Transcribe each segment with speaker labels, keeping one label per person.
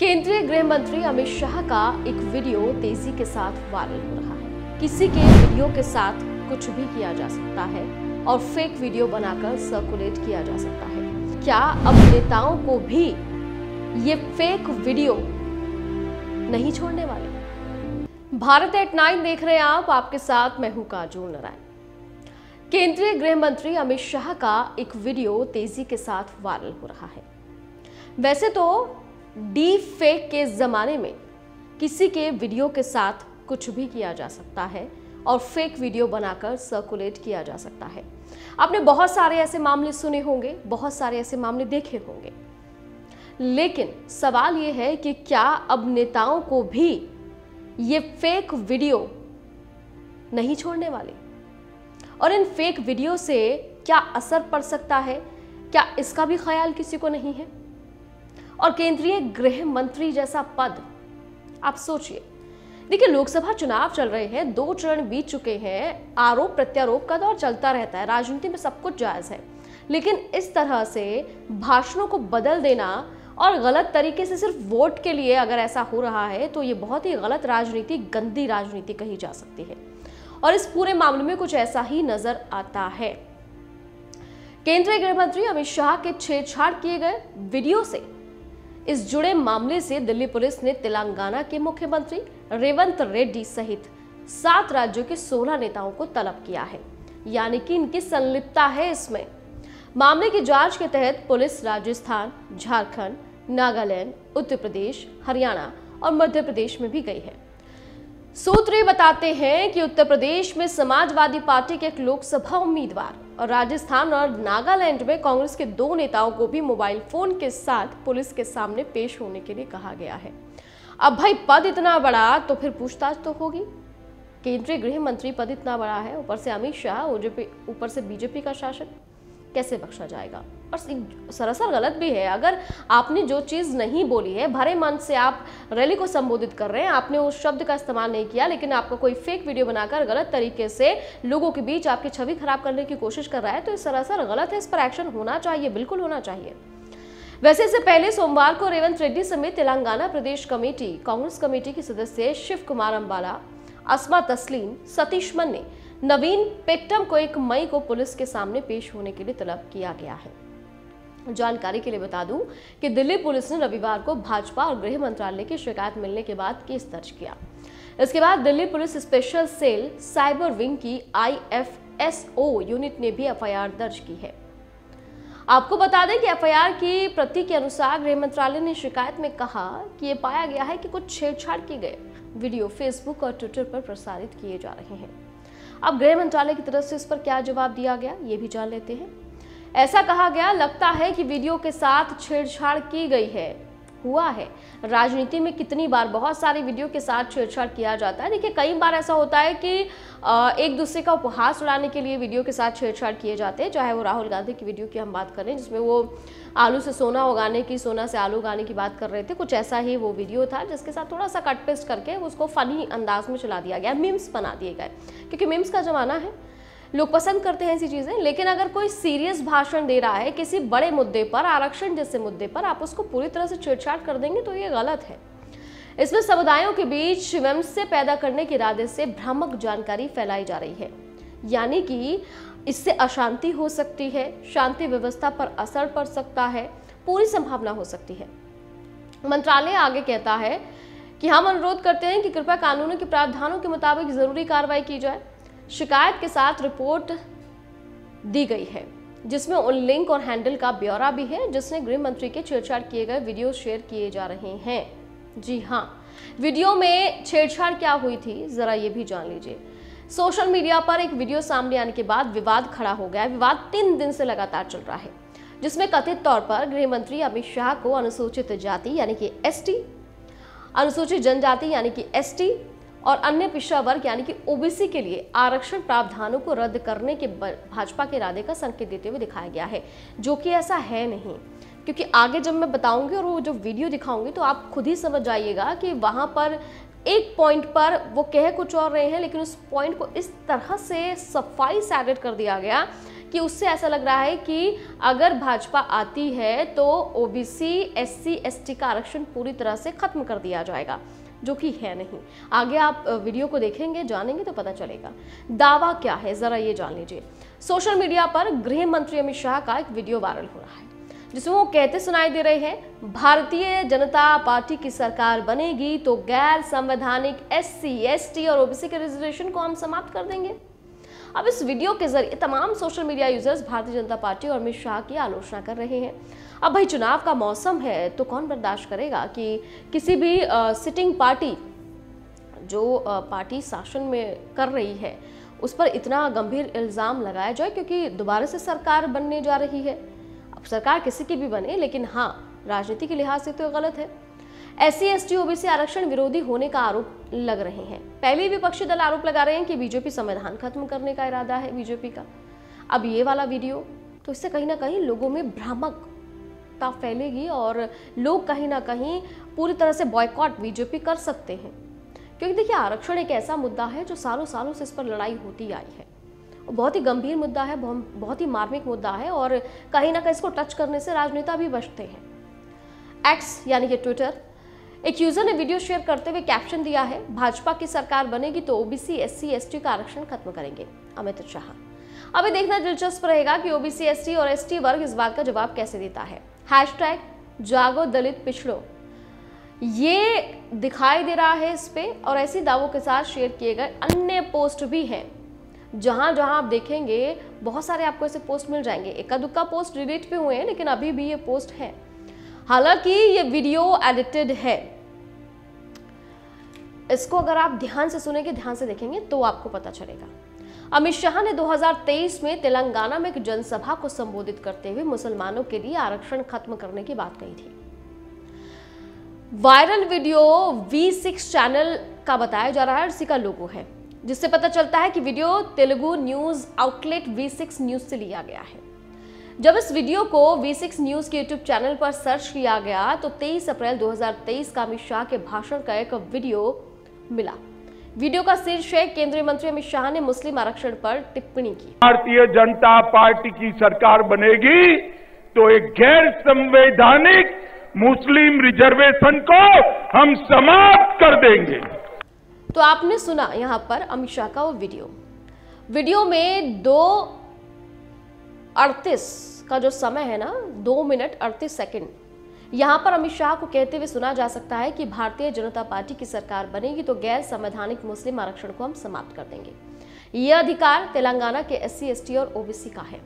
Speaker 1: केंद्रीय गृह मंत्री अमित शाह का एक वीडियो तेज़ी के साथ वायरल हो रहा है। किसी के वीडियो के साथ कुछ भी किया जा सकता है और फेक वीडियो बनाकर सर्कुलेट किया जा सकता है। क्या अब नेताओं को भी ये फेक वीडियो नहीं छोड़ने वाले? भारत एट नाइन देख रहे हैं आप। आपके साथ मैं हूँ काजोल नारायण। केंद्रीय गृह मंत्री अमित शाह का एक वीडियो तेज़ी के साथ वायरल हो रहा है। वैसे तो डी फेक के ज़माने में किसी के वीडियो के साथ कुछ भी किया जा सकता है और फेक वीडियो बनाकर सर्कुलेट किया जा सकता है। आपने बहुत सारे ऐसे मामले सुने होंगे, बहुत सारे ऐसे मामले देखे होंगे। लेकिन सवाल यह है कि क्या अब नेताओं को भी ये फेक वीडियो नहीं छोड़ने वाले? और इन फेक वीडियो से क्या असर पड़ सकता है? क्या इसका भी ख्याल किसी को नहीं है? और केंद्रीय गृह मंत्री जैसा पद। आप सोचिए। देखिए, लोकसभा चुनाव चल रहे हैं, दो चरण बीत चुके हैं, आरोप प्रत्यारोप का दौर चलता रहता है, राजनीति में सब कुछ जायज़ है। लेकिन इस तरह से भाषणों को बदल देना और गलत तरीके से सिर्फ़ वोट के लिए अगर ऐसा हो रहा है तो ये बहुत ही गलत राजनीति, गंदी राजनीति कही जा सकती है। और इस पूरे मामले में कुछ ऐसा ही नज़र आता है। केंद्रीय गृह मंत्री अमित शाह के छेड़छाड़ किए गए वीडियो से इस जुड़े मामले से दिल्ली पुलिस ने तेलंगाना के मुख्यमंत्री रेवंत रेड्डी सहित सात राज्यों के सोलह नेताओं को तलब किया है। यानी कि इनकी संलिप्तता है इसमें। मामले की जाँच के तहत पुलिस राजस्थान, झारखंड, नागालैंड, उत्तर प्रदेश, हरियाणा और मध्य प्रदेश में भी गई है। सूत्र बताते हैं कि उत्तर प्रदेश में समाजवादी पार्टी के एक लोकसभा उम्मीदवार और राजस्थान और नागालैंड में कांग्रेस के दो नेताओं को भी मोबाइल फ़ोन के साथ पुलिस के सामने पेश होने के लिए कहा गया है। अब भाई, पद इतना बड़ा तो फिर पूछताछ तो होगी। केंद्रीय गृह मंत्री पद इतना बड़ा है, ऊपर से अमित शाह ऊपर से बीजेपी का शासन, कैसे बख्शा जाएगा? और सरासर गलत भी है। अगर आपने जो चीज़ नहीं बोली है, भरे मन से आप रैली को संबोधित कर रहे हैं, आपने उस शब्द का इस्तेमाल नहीं किया, लेकिन आपका कोई फेक वीडियो बनाकर गलत तरीके से लोगों के बीच आपकी छवि खराब करने की कोशिश कर रहा है तो ये सरासर गलत है। इस पर एक्शन होना चाहिए, बिल्कुल होना चाहिए। वैसे इससे पहले सोमवार को रेवंत रेड्डी समेत तेलंगाना प्रदेश कमेटी, कांग्रेस कमेटी के सदस्य शिव कुमार अम्बाला असमा तस्लीम, सतीश मन ने नवीन पेट्टम को एक मई को पुलिस के सामने पेश होने के लिए तलब किया गया है। जानकारी के लिए बता दूँ कि दिल्ली पुलिस ने रविवार को भाजपा और गृह मंत्रालय की शिकायत मिलने के बाद केस दर्ज किया। इसके बाद Delhi police special cell cyber wing की आईएफएसओ यूनिट ने भी एफआईआर दर्ज की है। आपको बता दें कि एफआईआर की प्रति के अनुसार गृह मंत्रालय ने शिकायत में कहा कि यह पाया गया है कि कुछ छेड़छाड़ किए गए वीडियो फेसबुक और ट्विटर पर प्रसारित किए जा रहे हैं। अब गृह मंत्रालय की तरफ़ से इस पर क्या जवाब दिया गया, ये भी जान लेते हैं। ऐसा कहा गया, लगता है कि वीडियो के साथ छेड़छाड़ की गई है। हुआ है। राजनीति में कितनी बार बहुत सारी वीडियो के साथ छेड़छाड़ किया जाता है। देखिए, कई बार ऐसा होता है कि एक दूसरे का उपहास उड़ाने के लिए वीडियो के साथ छेड़छाड़ किए जाते हैं। चाहे वो राहुल गांधी की वीडियो की हम बात करें, जिसमें वो आलू से सोना उगाने की, सोना से आलू उगाने की बात कर रहे थे, कुछ ऐसा ही वो वीडियो था, जिसके साथ थोड़ा सा कट पेस्ट करके उसको फनी अंदाज में चला दिया गया मिम्स बना दिए गए। क्योंकि मिम्स का ज़माना है लोग पसंद करते हैं ऐसी चीज़ें, लेकिन अगर कोई सीरियस भाषण दे रहा है किसी बड़े मुद्दे पर, आरक्षण जैसे मुद्दे पर, आप उसको पूरी तरह से छेड़छाड़ कर देंगे तो ये गलत है। इसमें समुदायों के बीच से पैदा करने के इरादे से भ्रामक जानकारी फैलाई जा रही है। यानी कि इससे अशांति हो सकती है, शांति व्यवस्था पर असर पड़ सकता है, पूरी संभावना हो सकती है। मंत्रालय आगे कहता है कि हम अनुरोध करते हैं कि कृपया कानूनों के प्रावधानों के मुताबिक ज़रूरी कार्रवाई की जाए। शिकायत के साथ रिपोर्ट दी गई है, जिसमें उन लिंक और हैंडल का ब्यौरा भी है जिसने गृह मंत्री के छेड़छाड़ किए गए वीडियो शेयर किए जा रहे हैं। जी हाँ वीडियो में छेड़छाड़ क्या हुई थी, जरा ये भी जान लीजिए। सोशल मीडिया पर एक वीडियो सामने आने के बाद विवाद खड़ा हो गया विवाद तीन दिन से लगातार चल रहा है, जिसमें कथित तौर पर गृह मंत्री अमित शाह को अनुसूचित जाति, यानी कि एसटी, अनुसूचित जनजाति, यानी कि एसटी और अन्य पिछड़ा वर्ग, यानी कि ओबीसी के लिए आरक्षण प्रावधानों को रद्द करने के भाजपा के इरादे का संकेत देते हुए दिखाया गया है, जो कि ऐसा है नहीं। क्योंकि आगे जब मैं बताऊँगी और वो जो वीडियो दिखाऊँगी तो आप खुद ही समझ जाइएगा कि वहाँ पर एक पॉइंट पर वो कह कुछ और रहे हैं, लेकिन उस पॉइंट को इस तरह से सफ़ाई से एडिट कर दिया गया कि उससे ऐसा लग रहा है कि अगर भाजपा आती है तो ओबीसी, एससी, एसटी का आरक्षण पूरी तरह से खत्म कर दिया जाएगा। जो कि है नहीं। आगे आप वीडियो को देखेंगे, जानेंगे तो पता चलेगा। दावा क्या है? जरा ये जान लीजिए। सोशल मीडिया पर गृह मंत्री अमित शाह का एक वीडियो वायरल हो रहा है, जिसमें वो कहते सुनाई दे रहे हैं, भारतीय जनता पार्टी की सरकार बनेगी तो गैर संवैधानिक एस सी एस टी और ओबीसी के रिजर्वेशन को हम समाप्त कर देंगे। अब इस वीडियो के ज़रिए तमाम social media users Bharatiya Janata party और अमित शाह की आलोचना कर रहे हैं। अब भाई, चुनाव का मौसम है तो कौन बर्दाश्त करेगा कि किसी भी सिटिंग पार्टी जो पार्टी शासन में कर रही है, उस पर इतना गंभीर इल्ज़ाम लगाया जाए क्योंकि दोबारा से सरकार बनने जा रही है। अब सरकार किसी की भी बने, लेकिन हाँ राजनीति के लिहाज से तो गलत है। एस सी ओबीसी आरक्षण विरोधी होने का आरोप लग रहे हैं। पहले विपक्षी दल आरोप लगा रहे हैं कि बीजेपी संविधान खत्म करने का इरादा है बीजेपी का। अब ये वाला वीडियो तो इससे कहीं ना कहीं लोगों में भ्रामकता फैलेगी और लोग कहीं ना कहीं पूरी तरह से बॉयकॉट बीजेपी कर सकते हैं। क्योंकि देखिए, आरक्षण एक ऐसा मुद्दा है जो सालों सालों से इस पर लड़ाई होती आई है। बहुत ही गंभीर मुद्दा है, बहुत ही मार्मिक मुद्दा है और कहीं ना कहीं इसको टच करने से राजनेता भी बचते हैं। एक्स यानी कि ट्विटर एक यूज़र ने वीडियो शेयर करते हुए कैप्शन दिया है, भाजपा की सरकार बनेगी तो ओबीसी एससी एसटी का आरक्षण खत्म करेंगे। अमित शाह। अभी देखना दिलचस्प रहेगा कि ओबीसी एसटी और एसटी वर्ग इस बात का जवाब कैसे देता है। जागो दलित पिछड़ो। ये दिखाई दे रहा है इस पे और ऐसी दावों के साथ शेयर किए गए अन्य पोस्ट भी हैं। जहाँ जहाँ आप देखेंगे, बहुत सारे आपको ऐसे पोस्ट मिल जाएँगे। इक्का दुक्का पोस्ट डिलीट भी हुए हैं, लेकिन अभी भी ये पोस्ट है। हालाँकि ये वीडियो एडिटेड है। इसको अगर आप ध्यान से सुनेंगे, ध्यान से देखेंगे तो आपको पता चलेगा। अमित शाह ने 2023 में तेलंगाना में एक जनसभा को संबोधित करते हुए मुसलमानों के लिए आरक्षण खत्म करने की बात कही थी। वायरल वीडियो V6 चैनल का बताया जा रहा है इसी का लोगो है, जिससे पता चलता है कि video Telugu news outlet V6 news से लिया गया है। जब इस वीडियो को V6 न्यूज़ के यूट्यूब चैनल पर सर्च किया गया तो 23 अप्रैल 2023 का अमित शाह के भाषण का एक वीडियो मिला। वीडियो का शीर्ष है केंद्रीय मंत्री अमित शाह ने मुस्लिम आरक्षण पर टिप्पणी की।
Speaker 2: भारतीय जनता पार्टी की सरकार बनेगी तो एक गैर संवैधानिक मुस्लिम रिजर्वेशन को हम समाप्त कर देंगे।
Speaker 1: तो आपने सुना यहाँ पर अमित शाह का वो वीडियो। वीडियो में दो अड़तीस का जो समय है ना, दो मिनट अड़तीस सेकंड। यहाँ पर अमित शाह को कहते हुए सुना जा सकता है कि भारतीय जनता पार्टी की सरकार बनेगी तो गैर संवैधानिक मुस्लिम आरक्षण को हम समाप्त कर देंगे। यह अधिकार तेलंगाना के एस सी और ओबीसी का है।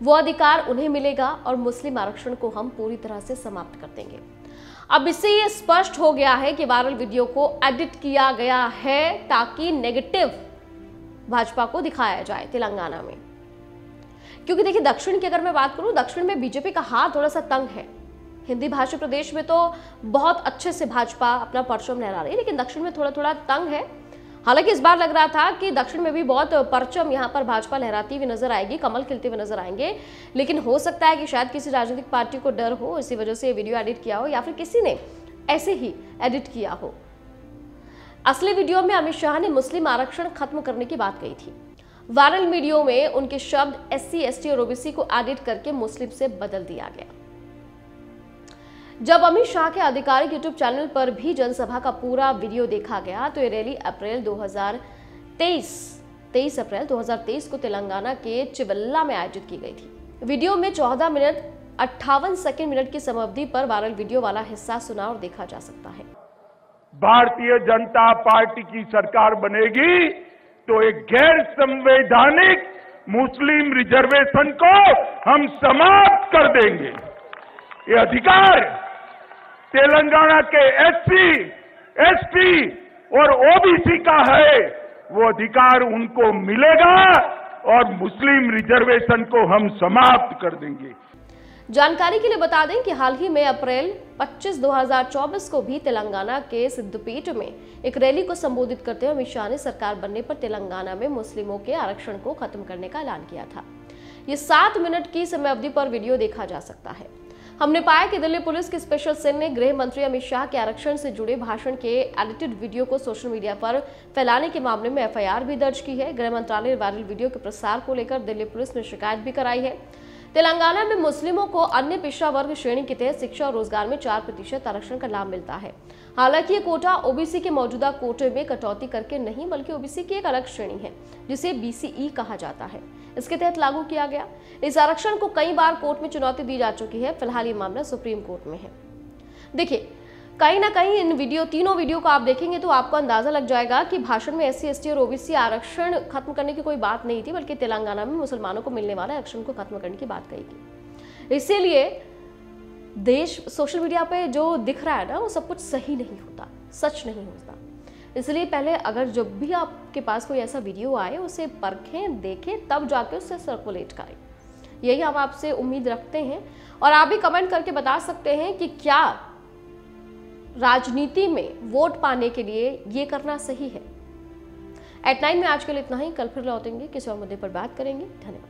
Speaker 1: वो अधिकार उन्हें मिलेगा और मुस्लिम आरक्षण को हम पूरी तरह से समाप्त कर देंगे। अब इससे ये स्पष्ट हो गया है कि वायरल वीडियो को एडिट किया गया है ताकि नेगेटिव भाजपा को दिखाया जाए तेलंगाना में। क्योंकि देखिए, दक्षिण की अगर मैं बात करूँ, दक्षिण में बीजेपी का हाथ थोड़ा सा तंग है। हिंदी भाषी प्रदेश में तो बहुत अच्छे से भाजपा अपना परचम लहरा रही है, लेकिन दक्षिण में थोड़ा थोड़ा तंग है। हालाँकि इस बार लग रहा था कि दक्षिण में भी बहुत परचम यहाँ पर भाजपा लहराती हुई नज़र आएगी, कमल खिलते हुए नज़र आएँगे। लेकिन हो सकता है कि शायद किसी राजनीतिक पार्टी को डर हो, इसी वजह से ये वीडियो एडिट किया हो, या फिर किसी ने ऐसे ही एडिट किया हो। असली वीडियो में अमित शाह ने मुस्लिम आरक्षण खत्म करने की बात कही थी। वायरल वीडियो में उनके शब्द एस सी और ओबीसी को एडिट करके मुस्लिम से बदल दिया गया। जब अमित शाह के आधिकारिक यूट्यूब चैनल पर भी जनसभा का पूरा वीडियो देखा गया तो ये रैली अप्रैल 2023 23 अप्रैल 2023 को तेलंगाना के चिवल्ला में आयोजित की गई थी। वीडियो में 14 मिनट, अट्ठावन सेकेंड मिनट की समावधि पर वायरल वीडियो वाला हिस्सा सुना और देखा जा सकता है।
Speaker 2: भारतीय जनता पार्टी की सरकार बनेगी तो एक गैर संवैधानिक मुस्लिम रिजर्वेशन को हम समाप्त कर देंगे। ये अधिकार तेलंगाना के एससी, एसटी और ओबीसी का है। वो अधिकार उनको मिलेगा और मुस्लिम रिजर्वेशन को हम समाप्त कर देंगे।
Speaker 1: जानकारी के लिए बता दें कि हाल ही में अप्रैल 25 2024 को भी तेलंगाना के सिद्धपीठ में एक रैली को संबोधित करते हुए अमित शाह ने सरकार बनने पर तेलंगाना में मुस्लिमों के आरक्षण को खत्म करने का ऐलान किया था। ये सात मिनट की समय अवधि पर वीडियो देखा जा सकता है। हमने पाया कि दिल्ली पुलिस की स्पेशल सेल ने गृह मंत्री अमित शाह के आरक्षण से जुड़े भाषण के एडिटेड वीडियो को सोशल मीडिया पर फैलाने के मामले में एफआईआर भी दर्ज की है। गृह मंत्रालय ने वायरल वीडियो के प्रसार को लेकर दिल्ली पुलिस ने शिकायत भी कराई है। तेलंगाना में मुस्लिमों को अन्य पिछड़ा वर्ग श्रेणी के तहत शिक्षा और रोज़गार में चार प्रतिशत आरक्षण का लाभ मिलता है। हालाँकि ये कोटा ओबीसी के मौजूदा कोटे में कटौती करके नहीं, बल्कि ओबीसी की एक अलग श्रेणी है, जिसे बीसीई कहा जाता है। इसके तहत लागू किया गया। इस आरक्षण को कई बार कोर्ट में चुनौती दी जा चुकी है। फ़िलहाल ये मामला सुप्रीम कोर्ट में है। देखिए कहीं ना कहीं इन वीडियो, तीनों वीडियो को आप देखेंगे तो आपको अंदाज़ा लग जाएगा कि भाषण में एस सी और ओबीसी आरक्षण खत्म करने की कोई बात नहीं थी, बल्कि तेलंगाना में मुसलमानों को मिलने वाले आरक्षण को खत्म करने की बात कही इसीलिए देश सोशल मीडिया पे जो दिख रहा है ना, वो सब कुछ सही नहीं होता, सच नहीं होता। इसलिए पहले अगर जब भी आपके पास कोई ऐसा वीडियो आए, उसे परखें, देखें, तब जाके उससे सर्कुलेट करें। यही हम आपसे उम्मीद रखते हैं। और आप भी कमेंट करके बता सकते हैं कि क्या राजनीति में वोट पाने के लिए ये करना सही है। एट नाइन में आजकल इतना ही, कल फिर लौटेंगे, किसी और मुद्दे पर बात करेंगे। धन्यवाद।